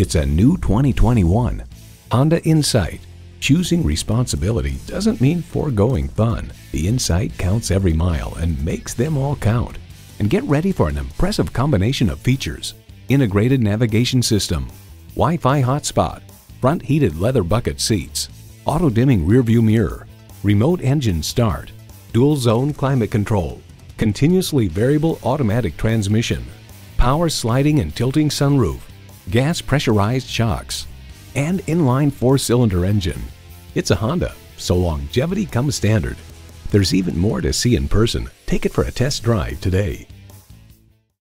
It's a new 2021 Honda Insight. Choosing responsibility doesn't mean foregoing fun. The Insight counts every mile and makes them all count. And get ready for an impressive combination of features. Integrated navigation system, Wi-Fi hotspot, front heated leather bucket seats, auto dimming rearview mirror, remote engine start, dual zone climate control, continuously variable automatic transmission, power sliding and tilting sunroof, gas pressurized shocks, and inline four-cylinder engine. It's a Honda, so longevity comes standard. There's even more to see in person. Take it for a test drive today.